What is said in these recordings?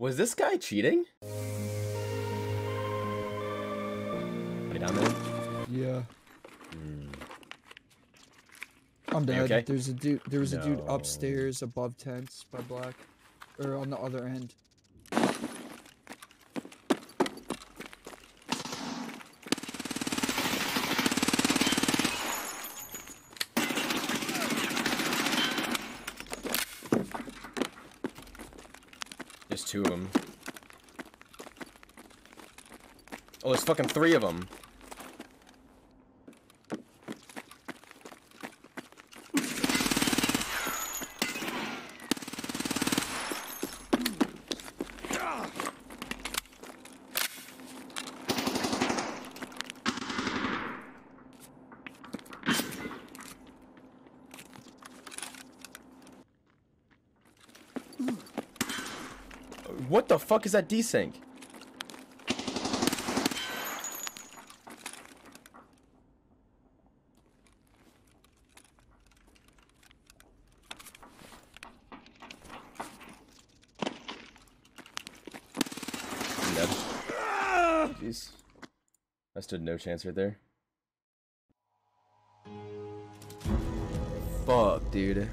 Was this guy cheating? Down there? Yeah. Hmm. I'm dead. okay? There's a dude. There was a dude upstairs above tents by black, or on the other end. There's two of them. Oh, there's fucking three of them. What the fuck is that desync? Jeez. I stood no chance right there. Fuck, dude.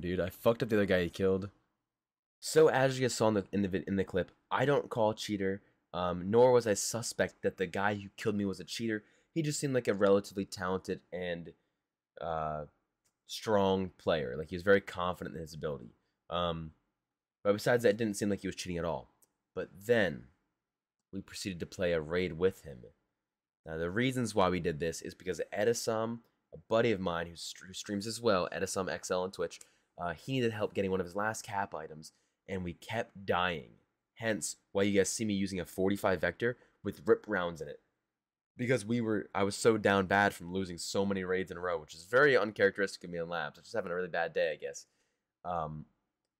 Dude, I fucked up the other guy he killed. So as you saw in the in the in the clip, I don't call cheater. Um, nor was I suspect that the guy who killed me was a cheater. He just seemed like a relatively talented and uh, strong player. Like he was very confident in his ability. Um, but besides that, it didn't seem like he was cheating at all. But then we proceeded to play a raid with him. Now the reasons why we did this is because Edisum, a buddy of mine who, st- who streams as well, Edisum XL on Twitch, uh, he needed help getting one of his last cap items, and we kept dying. Hence, why you guys see me using a 45 vector with rip rounds in it, because we were I was so down bad from losing so many raids in a row, which is very uncharacteristic of me in labs. I was just having a really bad day, I guess. Um,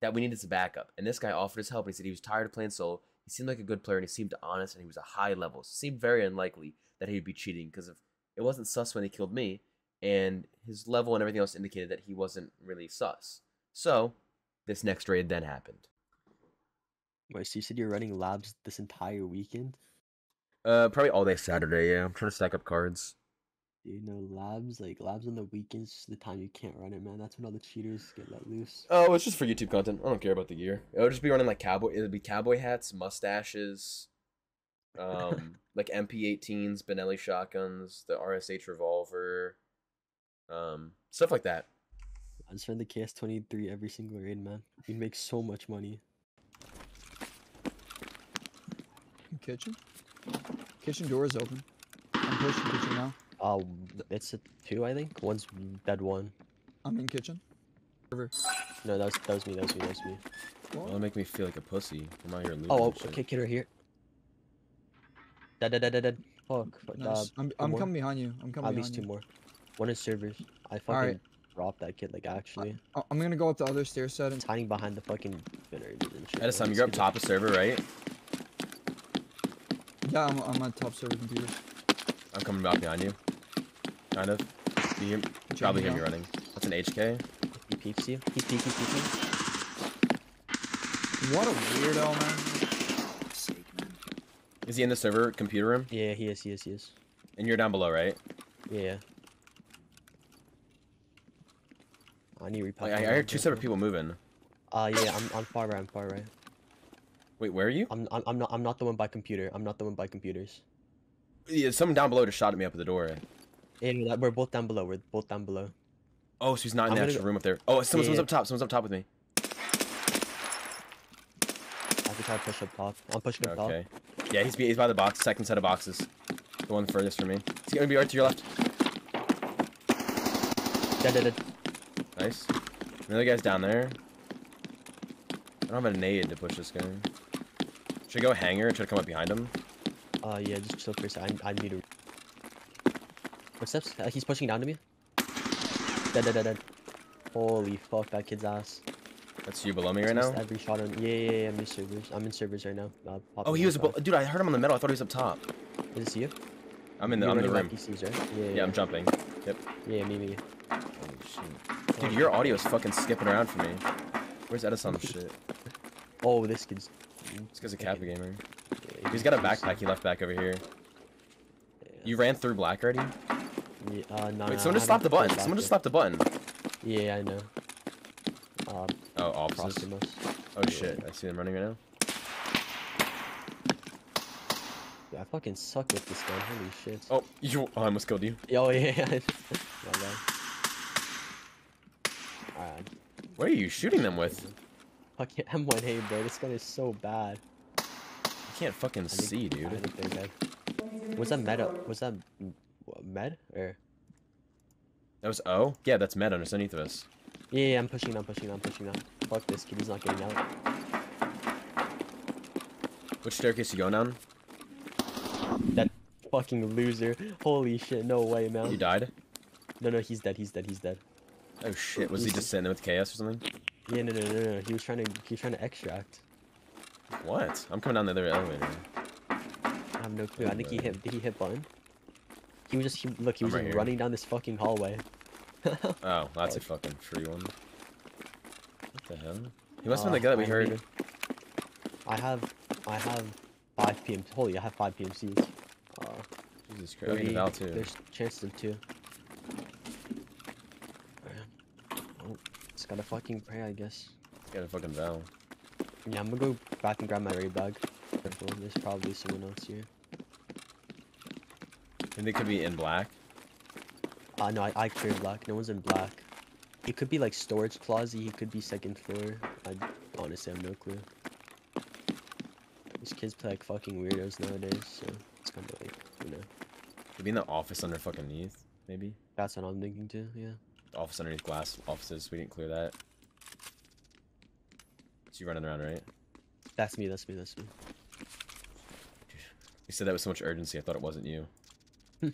that we needed some backup, and this guy offered his help. And he said he was tired of playing solo. He seemed like a good player, and he seemed honest, and he was a high level. So it seemed very unlikely that he'd be cheating because of it wasn't sus when he killed me, and his level and everything else indicated that he wasn't really sus. So, this next raid then happened. Wait, so you said you're running labs this entire weekend? Uh, probably all day Saturday. Yeah, I'm trying to stack up cards. You know, labs like labs on the weekends, is the time you can't run it, man. That's when all the cheaters get let loose. Oh, it's just for YouTube content. I don't care about the gear. It'll just be running like cowboy. It'll be cowboy hats, mustaches, um, like MP18s, Benelli shotguns, the RSH revolver, um, stuff like that. I just run the KS23 every single raid, man. You make so much money. Kitchen. Kitchen door is open. I'm pushing kitchen now. Oh, it's a two, I think. One's dead one. I'm in kitchen. Server. No, that was that was me. That was me. That was me. That'll make me feel like a pussy. I'm out here losing. Oh, oh shit. okay, kid right here. Dead, dead, dead, dead, dead. Fuck. But, uh, I'm I'm coming behind you. I'm coming At least behind two more. One is servers. I fucking Alright. Dropped that kid. Like actually, I- I'm gonna go up the other stair set and it's hiding behind the fucking generators and shit. Edison, man. you're up top of server, right? yeah, I'm, I'm on top server computer. I'm coming back behind you. Kind of. You hear, probably hear me running. That's an HK. He peeps you. He's peeking, peeking. What a weirdo, man. Man. Is he in the server computer room? Yeah, he is. He is. He is. And you're down below, right? Yeah. I need repel. Like, I, I heard two separate people moving. Uh, yeah, I'm on far right. I'm far right. Wait, where are you? I'm, I'm, I'm not. I'm not the one by computer. I'm not the one by computers. Yeah, someone down below just shot at me up at the door. Yeah, we're both down below. We're both down below. Oh, so he's not in I'm the actual go- room up there. Oh, someone, someone's Yeah. up top. Someone's up top with me. I try to push up top. I'm pushing up top. Okay. Yeah, he's, he's by the box. Second set of boxes. The one furthest from me. He's gonna be right to your left. Dead, dead, dead. Nice. Another guy's down there. I don't have a nade to push this guy. Should I go hanger and try to come up behind him? Uh, yeah, just chill for a second. I, I need to. Footsteps? Uh, he's pushing down to me. Dead, dead, dead, dead. Holy fuck, that kid's ass. That's you below me right now? Every shot on. Yeah, yeah, yeah. I'm in servers. I'm in servers right now. Uh, Oh, he was. Dude, I heard him on the middle. I thought he was up top. Is this you? I'm in the, You're I'm in the room. PCs, right? Yeah, yeah. Yeah, I'm jumping. Yep. Yeah, me, me. Holy shit. Dude, your audio is fucking skipping around for me. Where's Edison's shit? Oh, this kid's. This guy's a Kappa gamer. yeah, He's got a backpack he left back over here. You ran through black already? Yeah, uh, Wait, someone just stopped the button. Someone just stopped the button. Yeah, I know. Um, Oh, us. Oh shit, I see them running right now. Yeah, I fucking suck with this gun. Holy shit. Oh, you, oh, I almost killed you. Oh yeah. My bad. Alright. What are you shooting them with? Fucking M1A, bro. This gun is so bad. I can't fucking think- see, I dude. think they're dead. Was that meta? Was that med or? That was O? Yeah, that's med underneath of us. Yeah, yeah, I'm pushing. I'm pushing. I'm pushing. Now. Fuck this kid. He's not getting out. Which staircase you going down? That fucking loser. Holy shit. No way, You man. died? No, no. He's dead. He's dead. He's dead. Oh shit, was he just sitting there with chaos or something? Yeah, no, no, no, no. He was trying to. He was trying to extract. What? I'm coming down the other elevator. I have no clue. I think he hit. Did he hit button? He was just. He, look, he was right just here. running down this fucking hallway. Oh, that's a fucking free one. What the hell? He must have Uh, been the guy that we I heard. I have. I have five PM. Holy, I have five PMCs. Uh, Jesus Christ. I need a Maybe too. There's chances of two. Oh, just gotta fucking pray, I guess. Gotta fucking Val. Yeah, I'm gonna go back and grab my raid bag. Careful, There's probably someone else here. And they could be in black? Uh, no, I, I cleared black. No one's in black. It could be like storage closet. He could be second floor. I honestly have no clue. These kids play like fucking weirdos nowadays, so it's kind of like, you know, Could be in the office under fucking knees, maybe? that's what I'm thinking too. Yeah. Office underneath glass offices. We didn't clear that. So you running around, right? That's me. That's me. That's me. You said that with so much urgency, I thought it wasn't you.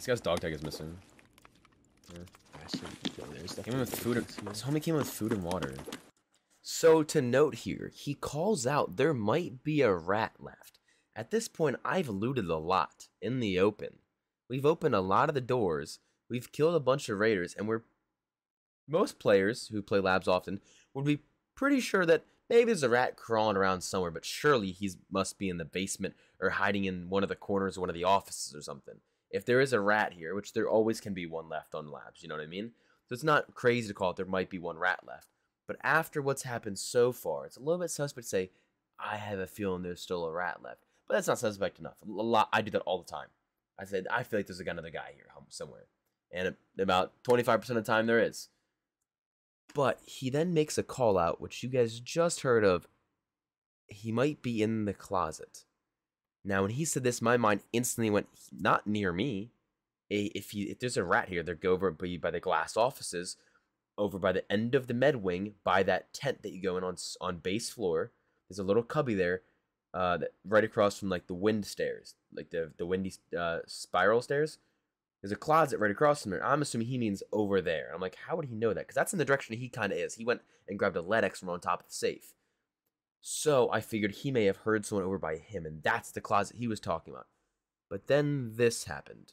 This guy's dog tag is missing. So, Came in with food. And, this homie came in with food and water. So to note here, he calls out there might be a rat left. At this point, I've looted a lot in the open. We've opened a lot of the doors. We've killed a bunch of raiders, and we're most players who play labs often would be pretty sure that maybe there's a rat crawling around somewhere, but surely he must be in the basement or hiding in one of the corners of one of the offices or something. If there is a rat here, which there always can be one left on labs, you know what I mean? So it's not crazy to call it there might be one rat left. But after what's happened so far, it's a little bit suspect to say, I have a feeling there's still a rat left. But that's not suspect enough. A lot, I do that all the time. I said, I feel like there's another guy here somewhere. And about 25% of the time there is. But he then makes a call out, which you guys just heard of. He might be in the closet. Now, when he said this, my mind instantly went, not near me. If you, if there's a rat here, they'd go over by, by the glass offices, over by the end of the med wing, by that tent that you go in on on base floor. There's a little cubby there, uh, right across from like the wind stairs, like the the windy uh, spiral stairs. There's a closet right across from there. I'm assuming he means over there. I'm like, how would he know that? Because that's in the direction he kind of is. He went and grabbed a LEDX from on top of the safe. So I figured he may have heard someone over by him, and that's the closet he was talking about. But then this happened.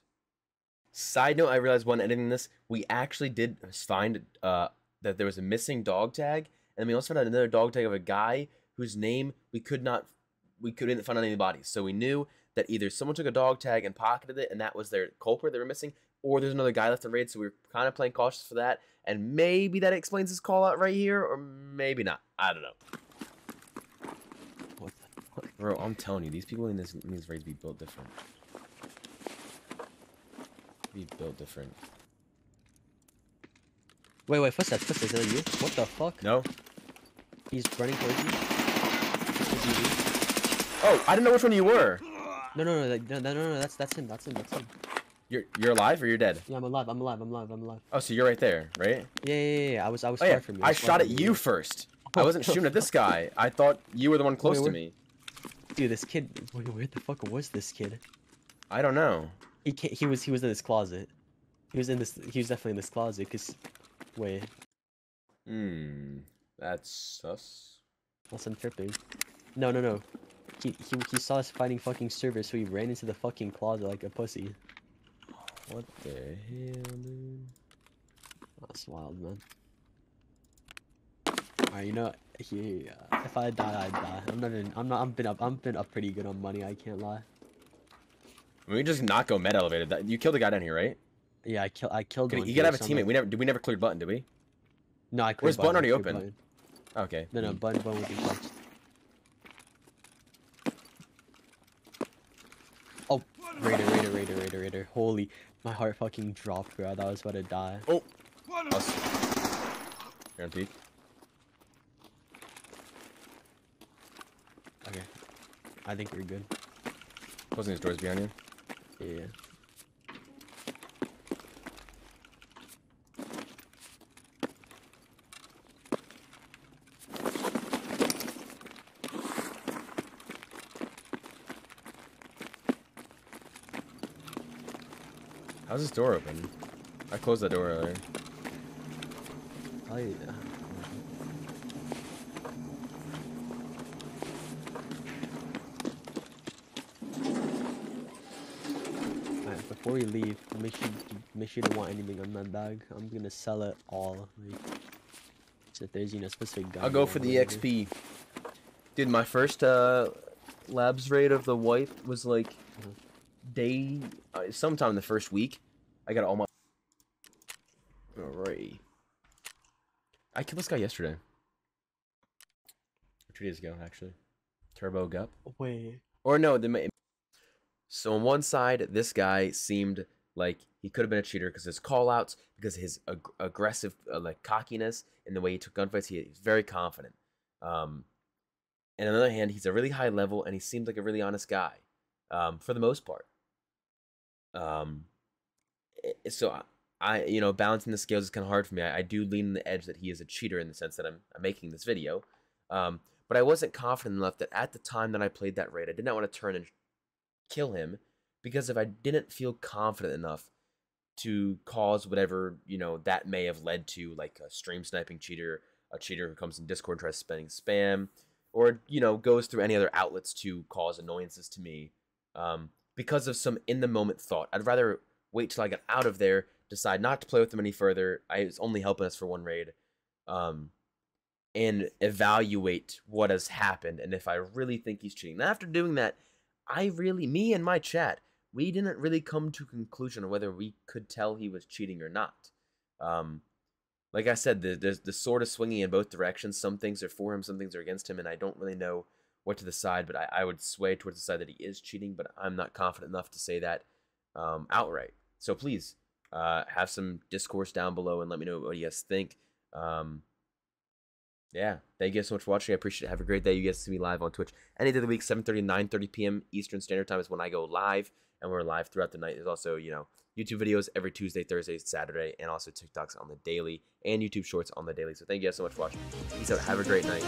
Side note, I realized when editing this, we actually did find uh, that there was a missing dog tag, and we also found another dog tag of a guy whose name we could not, we couldn't find on any bodies. So we knew that either someone took a dog tag and pocketed it, and that was their culprit they were missing, or there's another guy left to raid. So we were kind of playing cautious for that, and maybe that explains his call out right here, or maybe not. I don't know. What the fuck? Bro, I'm telling you, these people in, this, in these raids be built different. Be built different. Wait, wait, footsteps, footsteps. Is that you? What the fuck? No? He's running towards you. Is he you? Oh, I didn't know which one you were. No, no, no, no, no, no, no, that's that's him, that's him, that's him. You're you're alive or you're dead? Yeah, I'm alive, I'm alive, I'm alive, I'm alive. Oh, so you're right there, right? Yeah, yeah, yeah, yeah. I was, I was Oh far yeah, from you. I shot at you first. I wasn't shooting at this guy. I thought you were the one close Wait, to me. Dude, this kid. Wait, where the fuck was this kid? I don't know. He ca he was he was in this closet. He was in this. He was definitely in this closet. Cause, wait, Hmm, that's sus. unless I'm tripping. No, no, no. He he he saw us fighting fucking servers, so he ran into the fucking closet like a pussy. What the hell, dude? That's wild, man. Alright, you know, he, uh, if I die, I die. I'm not in, I'm not, I'm been up, I'm been up pretty good on money, I can't lie. We just not go med elevated. That you killed a guy down here, right? Yeah, I killed. I killed one. you gotta have a teammate. We never did. We never cleared button, did we? No, I Where's cleared button already cleared open? button. Okay. No, no, button, button will be clutched. Oh, Raider, Raider, Raider, Raider, Raider. Holy, my heart fucking dropped, bro. I thought I was about to die. I'll s- Here. Okay. I think we're good. Closing his doors behind you. Yeah. How's this door open? I closed that door earlier. Oh yeah. Alright, before we leave, make sure make sure you don't want anything on that bag. I'm gonna sell it all. Like, so if there's you know specific gun. I'll go for the. XP. Dude, my first uh labs raid of the wipe was like Mhm. day sometime in the first week. I got all my Alright. I killed this guy yesterday. Or two days ago, actually. Turbo Gup. Wait. Or no, the ma- so on one side, this guy seemed like he could have been a cheater because his callouts, because his ag- aggressive uh, like cockiness in the way he took gunfights, he, he's very confident. Um, and on the other hand, he's a really high level and he seemed like a really honest guy, um, for the most part. Um, so I, I, you know, balancing the scales is kind of hard for me. I, I do lean on the edge that he is a cheater in the sense that I'm, I'm making this video. Um, but I wasn't confident enough that at the time that I played that raid, I did not want to turn and kill him because if I didn't feel confident enough to cause whatever you know that may have led to, like a stream sniping cheater, a cheater who comes in Discord and tries spending spam, or you know goes through any other outlets to cause annoyances to me, um, because of some in the moment thought. I'd rather wait till I got out of there, decide not to play with them any further. I was only helping us for one raid. Um, and evaluate what has happened and if I really think he's cheating. Now, after doing that, I really, me and my chat, we didn't really come to a conclusion on whether we could tell he was cheating or not. Um, like I said, the, the the sword is swinging in both directions. Some things are for him, some things are against him, and I don't really know what to the side, But I, I would sway towards the side that he is cheating, but I'm not confident enough to say that um, outright. So please uh, have some discourse down below and let me know what you guys think. Um, yeah, thank you guys so much for watching. I appreciate it. Have a great day. You guys see me live on Twitch any day of the week, 7:30 and 9:30 p.m. Eastern Standard Time is when I go live, and we're live throughout the night. There's also, you know, YouTube videos every Tuesday, Thursday, Saturday, and also TikToks on the daily and YouTube Shorts on the daily. So thank you guys so much for watching. Peace out. Have a great night.